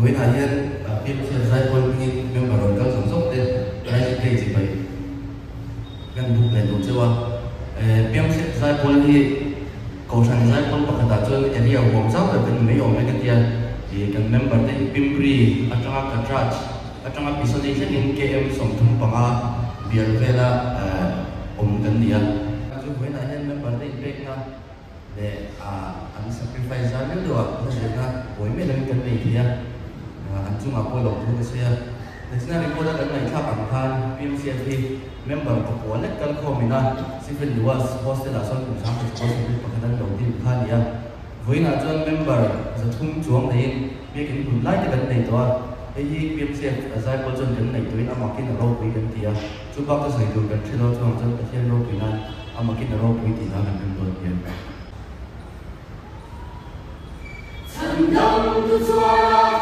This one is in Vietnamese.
với là hiện phim sẽ giải quân như member rồi các sống sốc tên đây là cái gì vậy? Gần bục lên đúng chưa? Ờ, phim sẽ giải quân thì cầu sẵn giải quân bậc đạt cho cái điều gồm sáu là bên mấy ông cái tiền thì cần member tên pimpri ở trong cái trach ở trong cái sẽ em sống thung bằng à biar về là ông cần dia chú với là hiện member tên break na để à, ăn anh sacrifice ra những điều đó là với mấy lần cần mình thì Anjum Apollo Tunisia. National Recorder dan Naika Bangtan, PMCFP, member of Wanet Kan Komina, Civil Duas, Hostel Asan Kumsang, Hostel Pakadan Daudin Khania. Với là cho member giật thung chuông đấy, việc những cùng lại cái này đó, ấy thì việc xem ở giải bộ dân đến này tôi đã mặc kinh ở lâu quý gần tía, chúng bác có xảy đủ gần trên lâu trong dân ở trên lâu quý này, ở mặc kinh ở lâu quý thì là gần gần gần gần. Thần đông tu xoa